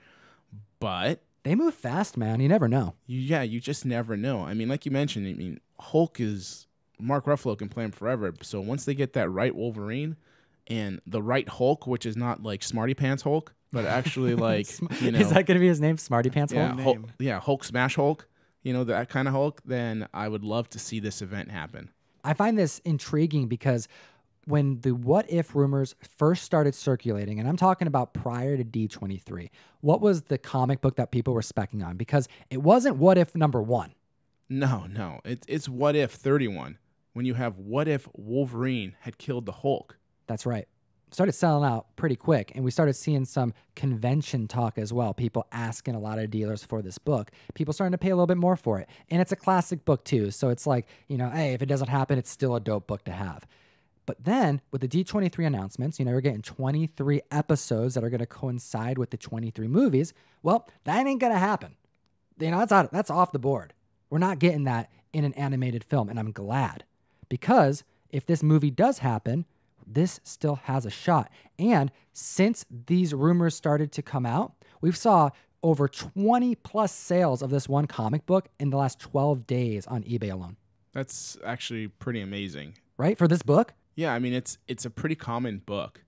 But They move fast, man. You never know. yeah, you just never know. I mean, like you mentioned, I mean, Hulk is Mark Ruffalo can play him forever. So once they get that right Wolverine and the right Hulk, which is not like Smarty Pants Hulk, but actually [LAUGHS] like you know, Is that going to be his name? Smarty Pants yeah, Hulk? Hulk Hulk, yeah, Hulk Smash Hulk, you know that kind of Hulk. Then I would love to see this event happen. I find this intriguing because when the what if rumors first started circulating, and I'm talking about prior to D23, what was the comic book that people were specking on? Because it wasn't what if number one. No, no, it's it's what if thirty one when you have what if Wolverine had killed the Hulk. That's right. Started selling out pretty quick, and we started seeing some convention talk as well. People asking a lot of dealers for this book. People starting to pay a little bit more for it, and it's a classic book too. So it's like you know, hey, if it doesn't happen, it's still a dope book to have. But then with the D23 announcements, you know, we're getting 23 episodes that are going to coincide with the 23 movies. Well, that ain't going to happen. You know, that's out, that's off the board. We're not getting that in an animated film, and I'm glad because if this movie does happen, this still has a shot. And since these rumors started to come out, we've saw over 20 plus sales of this one comic book in the last 12 days on eBay alone. That's actually pretty amazing. Right? For this book? Yeah, I mean it's it's a pretty common book.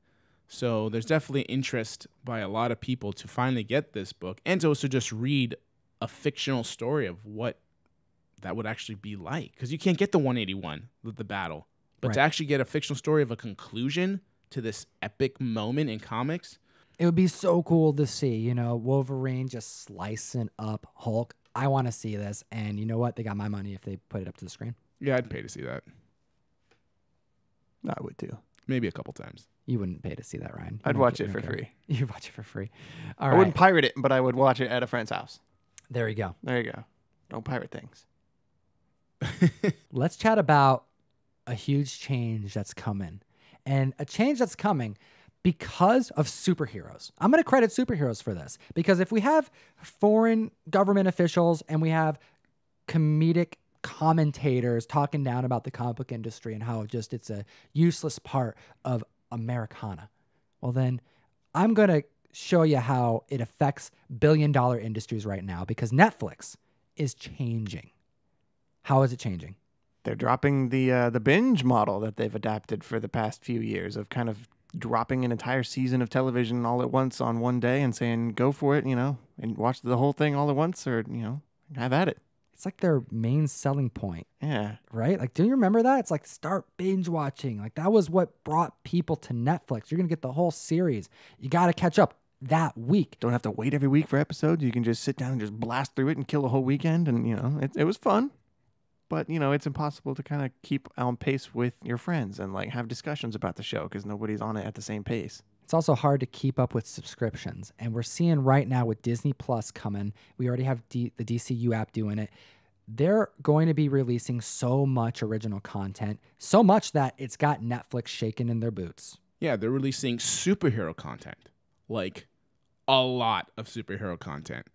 So there's definitely interest by a lot of people to finally get this book and to also just read a fictional story of what that would actually be like because you can't get the 181 with the battle. But to actually get a fictional story of a conclusion to this epic moment in comics, It would be so cool to see, you know, Wolverine just slicing up Hulk. I want to see this. And you know what? They got my money if they put it up to the screen. yeah, I'd pay to see that. I would too. Maybe a couple times. You wouldn't pay to see that, Ryan. You I'd watch ca- it for care. free. [LAUGHS] You watch it for free. All I right. wouldn't pirate it, but I would watch it at a friend's house. there you go. There you go. Don't pirate things. [LAUGHS] Let's chat about a huge change that's coming. And a change that's coming because of superheroes. I'm going to credit superheroes for this because if we have foreign government officials and we have comedic commentators talking down about the comic book industry and how just it's a useless part of Americana, well, then I'm going to show you how it affects billion dollar industries right now because Netflix is changing. How is it changing? They're dropping the uh, the binge model that they've adapted for the past few years of kind of dropping an entire season of television all at once on one day and saying go for it, you know, and watch the whole thing all at once or you know have at it. It's like their main selling point, Yeah, right? Like, do you remember that? It's like start binge watching. Like, that was what brought people to Netflix. You're going to get the whole series. You got to catch up that week. don't have to wait every week for episodes. You can just sit down and just blast through it and kill a whole weekend, and you know it it was fun. But you know it's impossible to kind of keep on pace with your friends and like have discussions about the show because nobody's on it at the same pace. It's also hard to keep up with subscriptions. And we're seeing right now with Disney Plus coming, we already have D- the DCU app doing it. They're going to be releasing so much original content, so much that it's got Netflix shaking in their boots. Yeah, they're releasing superhero content, like a lot of superhero content.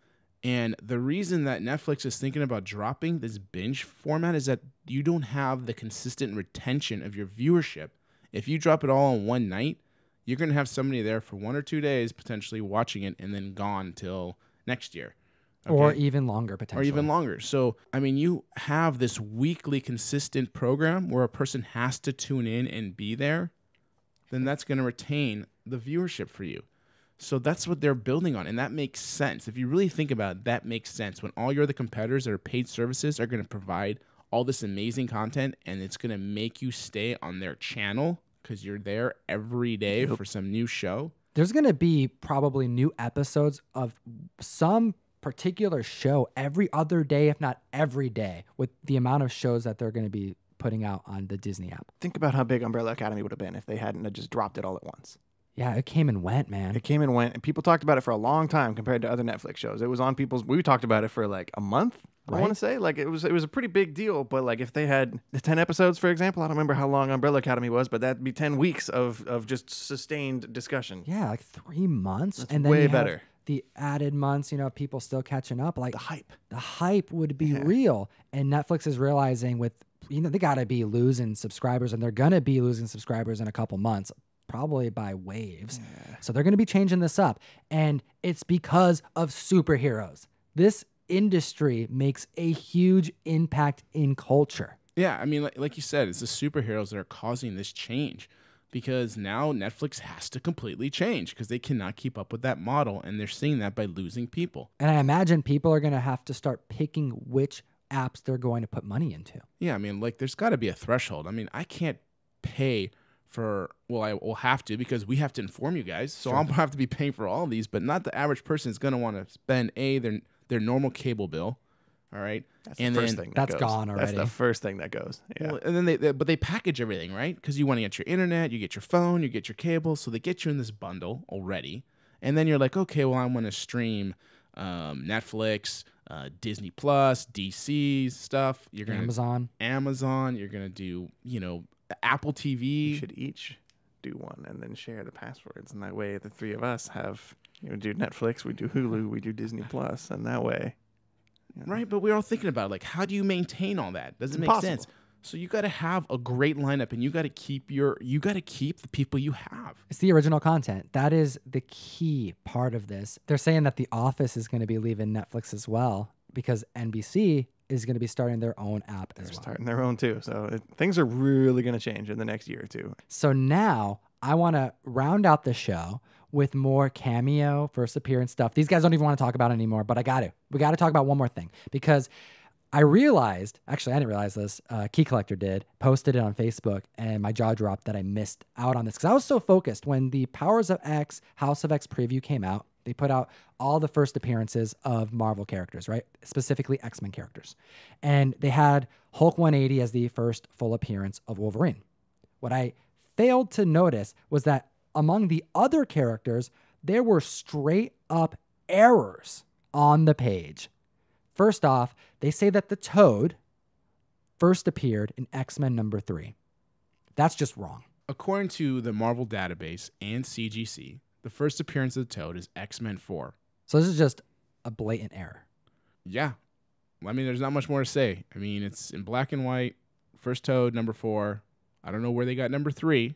And the reason that Netflix is thinking about dropping this binge format is that you don't have the consistent retention of your viewership. If you drop it all in one night, you're going to have somebody there for one or two days potentially watching it and then gone till next year. Or even longer, potentially. or even longer. So, I mean, you have this weekly consistent program where a person has to tune in and be there, then that's going to retain the viewership for you. So that's what they're building on, and that makes sense. If you really think about it, that makes sense. When all your other competitors that are paid services are going to provide all this amazing content, and it's going to make you stay on their channel because you're there every day for some new show. there's going to be probably new episodes of some particular show every other day, if not every day, with the amount of shows that they're going to be putting out on the Disney app. Think about how big Umbrella Academy would have been if they hadn't have just dropped it all at once. Yeah, it came and went, man. It came and went, and people talked about it for a long time compared to other Netflix shows. It was on people's. We talked about it for like a month. I want to say like it was it was a pretty big deal. But like if they had the ten episodes, for example, I don't remember how long Umbrella Academy was, but that'd be ten weeks of of just sustained discussion. Yeah, like three months, That's and then way better. The added months, you know, people still catching up. Like The hype. the hype would be Yeah. real, and Netflix is realizing with you know they got to be losing subscribers, and they're gonna be losing subscribers in a couple months, probably by waves. Yeah. So they're gonna be changing this up, and it's because of superheroes. This industry makes a huge impact in culture. Yeah, I mean, like, like you said, it's the superheroes that are causing this change because now Netflix has to completely change because they cannot keep up with that model, and they're seeing that by losing people. And I imagine people are gonna have to start picking which apps they're going to put money into. Yeah, I mean, like, there's got to be a threshold. I mean, I can't pay for, well, I will have to because we have to inform you guys. So I'll have to be paying for all of these, but not the average person is going to want to spend A, their, their normal cable bill. All right. That's and the first then, thing. That That's goes. gone already. That's the first thing that goes. Yeah. Well, and then they, they, but they package everything, right? Because you want to get your internet, you get your phone, you get your cable, so they get you in this bundle already, and then you're like, okay, well, I want to stream um, Netflix, uh, Disney Plus, DC stuff. You're gonna Amazon. Amazon. You're gonna do, you know, Apple we TV. should each do one and then share the passwords, and that way the three of us have you know do Netflix, we do Hulu, we do Disney Plus, and that way. you know, Right, but we're all thinking about it, like, how do you maintain all that? Doesn't make sense. So you got to have a great lineup, and you got to keep your, you got to keep the people you have. It's the original content. That is the key part of this. They're saying that The Office is going to be leaving Netflix as well because NBC is going to be starting their own app as They're well. starting their own too, so it, things are really going to change in the next year or two. So now I want to round out the show with more cameo, first appearance stuff. These guys don't even want to talk about it anymore, but I got to. We got to talk about one more thing because I realized, actually, I didn't realize this. Uh, Key Collector did, posted it on Facebook, and my jaw dropped that I missed out on this because I was so focused when the Powers of X, House of X preview came out. They put out all the first appearances of Marvel characters, right? Specifically X Men characters. And they had Hulk 180 as the first full appearance of Wolverine. What I failed to notice was that among the other characters, there were straight up errors on the page. First off, they say that the Toad first appeared in X Men number three. That's just wrong. According to the Marvel database and CGC, the first appearance of the Toad is X Men 4. So this is just a blatant error. Yeah. I mean, there's not much more to say. I mean, it's in black and white. First Toad, number four. I don't know where they got number three.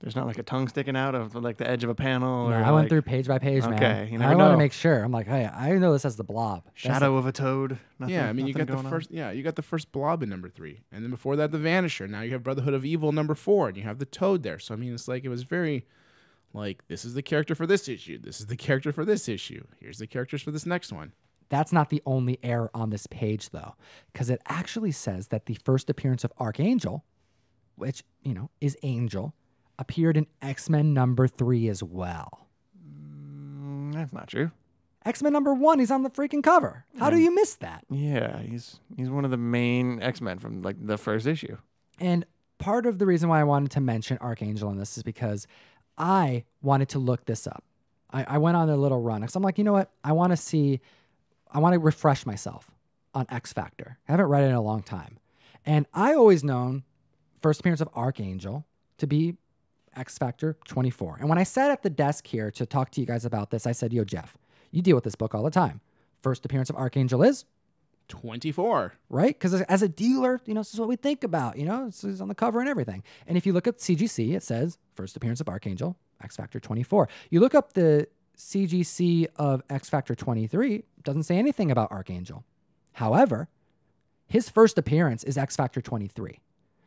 There's not like a tongue sticking out of like the edge of a panel. No, or I went like through page by page, man. Okay, you I want to make sure. I'm like, hey, I know this has the blob. That's shadow of a toad. Nothing, yeah, I mean, you got the going on? first. Yeah, you got the first Blob in number three, and then before that, the Vanisher. Now you have Brotherhood of Evil number four, and you have the Toad there. So I mean, it's like it was very, like this is the character for this issue. This is the character for this issue. Here's the characters for this next one. That's not the only error on this page, though, because it actually says that the first appearance of Archangel, which, you know, is Angel, appeared in X Men number three as well. Mm, that's not true. X Men number one, he's on the freaking cover. How do you miss that? Yeah, he's he's one of the main X Men from like the first issue. And part of the reason why I wanted to mention Archangel in this is because I wanted to look this up. I, I went on a little run because I'm like, you know what? I want to see, I want to refresh myself on X Factor. I haven't read it in a long time. And I always known first appearance of Archangel to be X Factor 24. And when I sat at the desk here to talk to you guys about this, I said, yo, Jeff, you deal with this book all the time. First appearance of Archangel is Twenty-four. right? Because as a dealer, you know, this is what we think about. You know, it's, it's on the cover and everything. And if you look at CGC, it says first appearance of Archangel, X Factor 24. You look up the CGC of X Factor 23, doesn't say anything about Archangel. However, his first appearance is X Factor 23.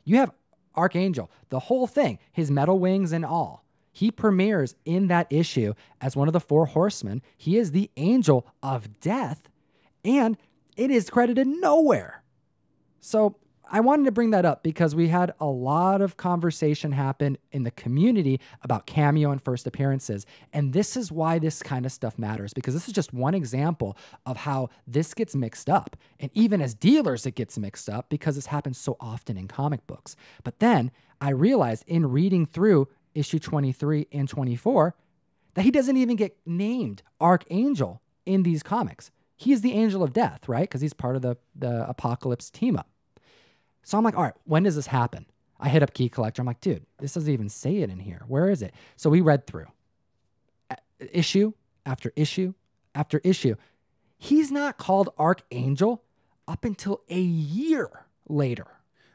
You have Archangel, the whole thing, his metal wings and all. He premieres in that issue as one of the four horsemen. He is the angel of death, and it is credited nowhere. So I wanted to bring that up because we had a lot of conversation happen in the community about cameo and first appearances. And this is why this kind of stuff matters because this is just one example of how this gets mixed up. And even as dealers, it gets mixed up because this happens so often in comic books. But then I realized in reading through issue 23 and 24 that he doesn't even get named Archangel in these comics. He is the angel of death, right? Because he's part of the, the apocalypse team up. So I'm like, all right, when does this happen? I hit up Key Collector. I'm like, dude, this doesn't even say it in here. Where is it? So we read through issue after issue after issue. He's not called Archangel up until a year later.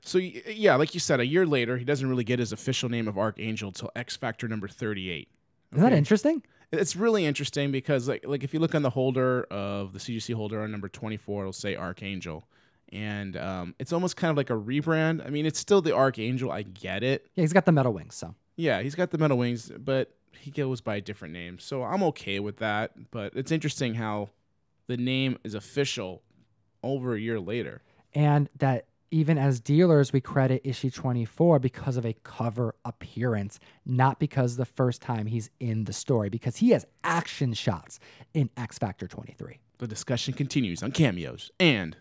So yeah, like you said, a year later, he doesn't really get his official name of Archangel till X Factor number 38. Isn't that interesting? It's really interesting because like like if you look on the holder of the CGC holder on number 24, it'll say Archangel. And um, it's almost kind of like a rebrand. I mean, it's still the Archangel. I get it. Yeah, he's got the metal wings. So Yeah, he's got the metal wings, but he goes by a different name. So I'm okay with that. But it's interesting how the name is official over a year later. and that even as dealers, we credit issue 24 because of a cover appearance, not because the first time he's in the story, because he has action shots in X Factor 23. The discussion continues on cameos and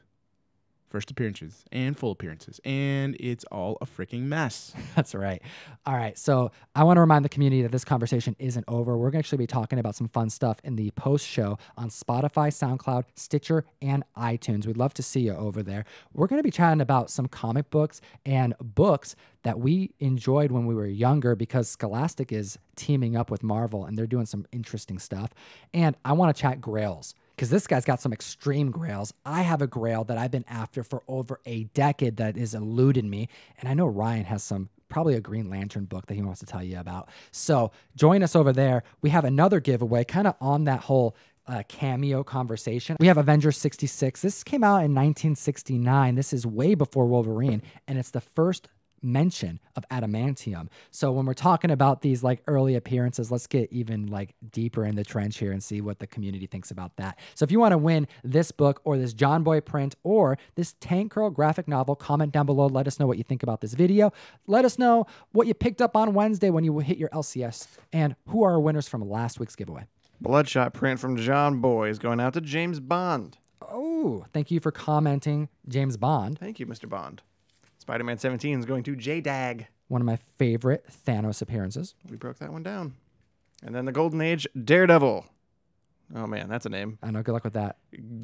first appearances and full appearances, and it's all a freaking mess. [LAUGHS] That's right. All right. So I want to remind the community that this conversation isn't over. We're going to actually be talking about some fun stuff in the post show on Spotify, SoundCloud, Stitcher, and iTunes. We'd love to see you over there. We're going to be chatting about some comic books and books that we enjoyed when we were younger because Scholastic is teaming up with Marvel and they're doing some interesting stuff. And I want to chat grails because this guy's got some extreme grails. I have a grail that I've been after for over a decade that has eluded me. And I know Ryan has some, probably a Green Lantern book that he wants to tell you about. So join us over there. We have another giveaway kind of on that whole uh, cameo conversation. We have Avengers 66. This came out in 1969. This is way before Wolverine, and it's the first mention of adamantium. So when we're talking about these like early appearances, let's get even like deeper in the trench here and see what the community thinks about that. So if you want to win this book or this John Boy print or this Tank Girl graphic novel, comment down below. Let us know what you think about this video. Let us know what you picked up on Wednesday when you hit your LCS and who are our winners from last week's giveaway. Bloodshot print from John Boy is going out to James Bond. Oh, thank you for commenting, James Bond. Thank you, Mr. Bond. Spider Man 17 is going to J Dag. One of my favorite Thanos appearances. We broke that one down. And then the Golden Age Daredevil. Oh man, that's a name. I know. Good luck with that.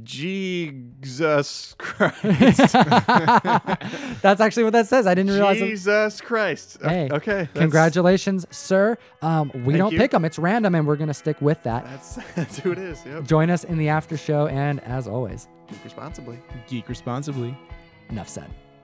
Jesus [LAUGHS] Christ. [LAUGHS] That's actually what that says. I didn't realize. it- Jesus Christ. Hey, okay. that's- Congratulations, sir. Um, we Thank don't you. pick them; it's random, and we're gonna stick with that. That's [LAUGHS] that's who it is. Yep. Join us in the after show, and as always, geek responsibly. Geek responsibly. enough said.